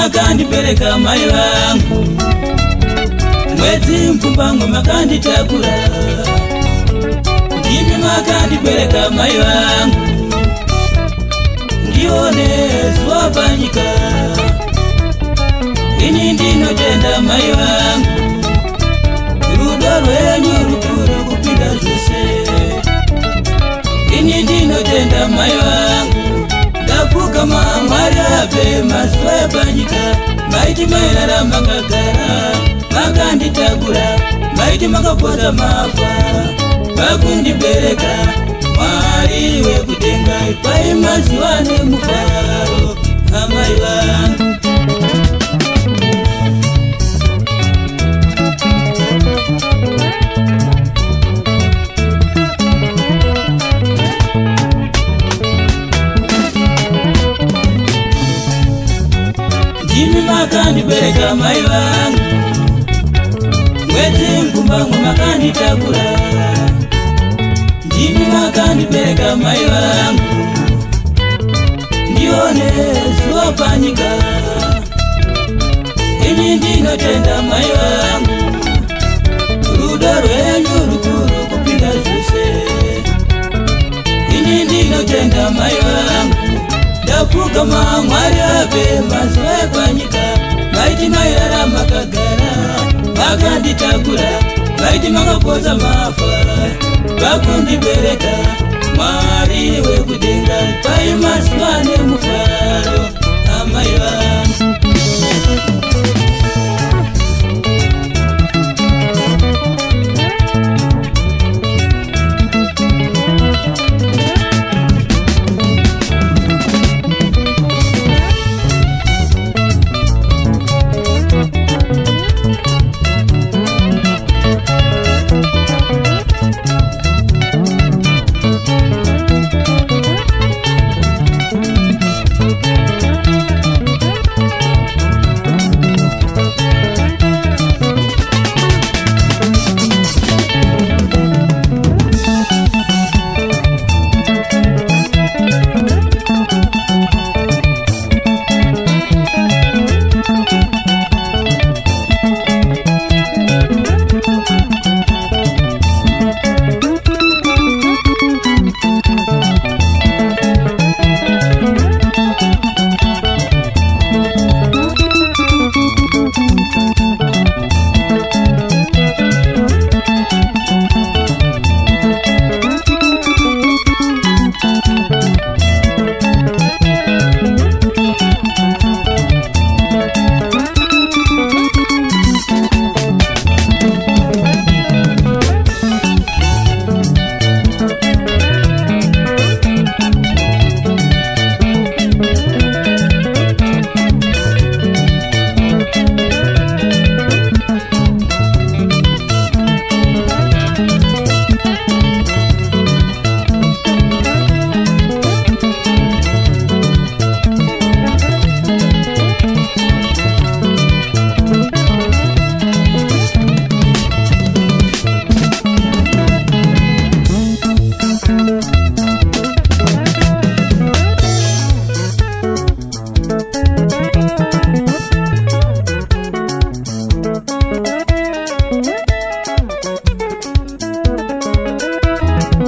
makandibereka mai vangu mwedzi mpfumbamwe makanditakura ndimi makandibereka mai vangu ndione zuva panyika ini ndinotenda maiva makapota mafa kakundibereka mwari wekutengai paimazuva nemufaro amaiva ndimi makandibereka mai vangu kwete mbumbangwa makanditakura ndimi makandibereka mai vangu ndione zuwa panyika ini ndinotenda mai vangu rudo rwenyu rukuru kupinda zuse ini ndinotenda mai vangu ndapuka mamwari ape mazuva ekwanyika maiti mairaramakagara bakanditakura vaiti makapoza mafa vakundibereka mwari wekudenga pai mazuva nemufaro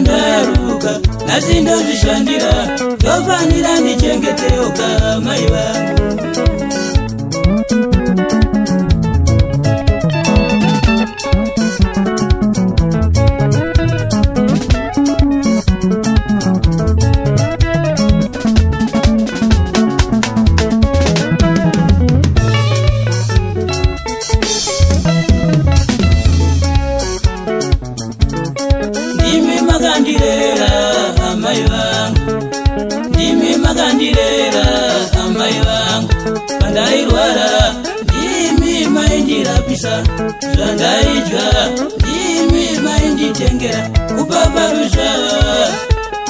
ndaruka nasi ndozvishandira ndofanira ndichengeteoka mai vangu mandirapisa zvandaidya imi mainditengera kupaparusa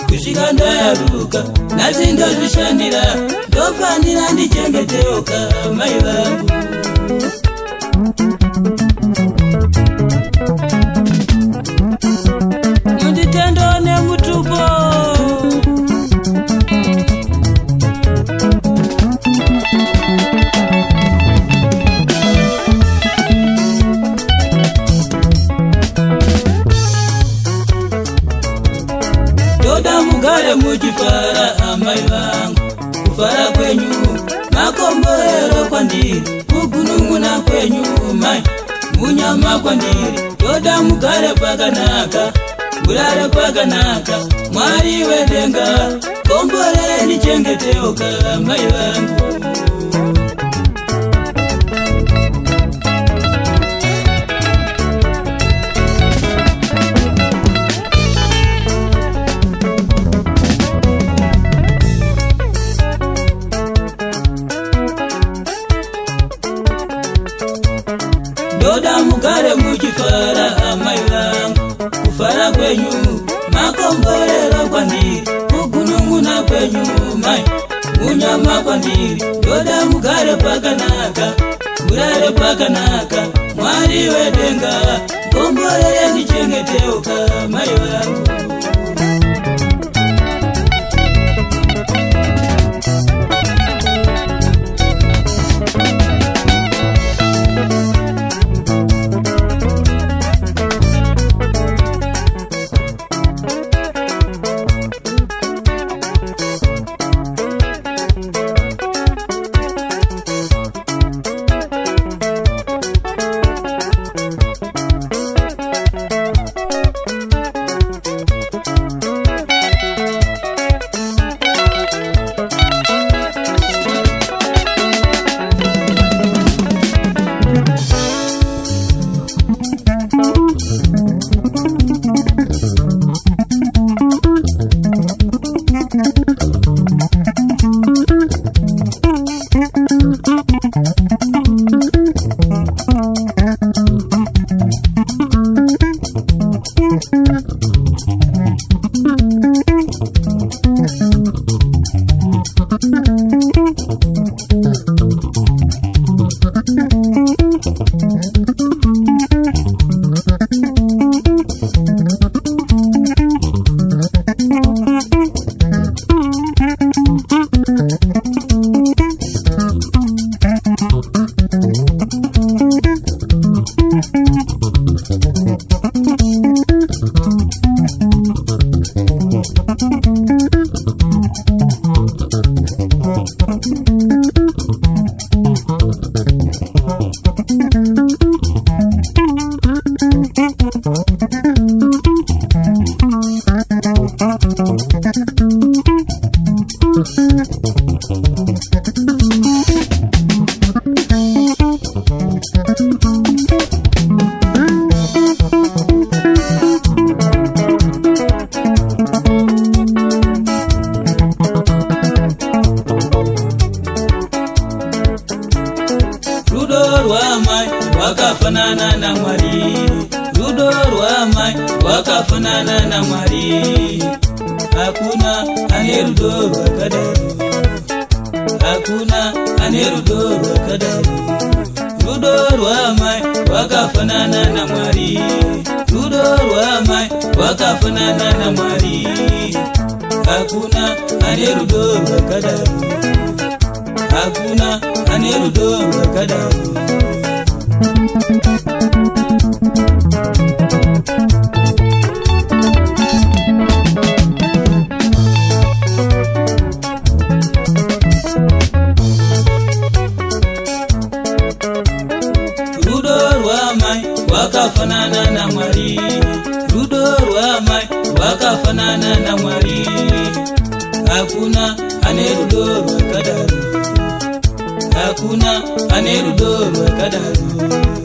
kusvika ndayaruka nhasi ndozvishandira ndopandina ndichengeteuka mai vangu kwandiri kugunun'una kwenyuma munyama kwandiri toda mugare kwakanaka murare kwakanaka mwari wedenga komborere nichengeteuka mai vangu kunama kwamiri toda mugare pakanaka murare pakanaka mwari wedenga gomborere ndichengeteuka mai vangu hakuna ane rudo rwakadai rudo rwamai rwakafanana namwari rudo rwamai rwakafanana namwari hakuna ane rudo rwakadai hakuna ane rudo rwakadai thank you hakuna ane rudo rwakadaro hakuna ane rudo rwakadaro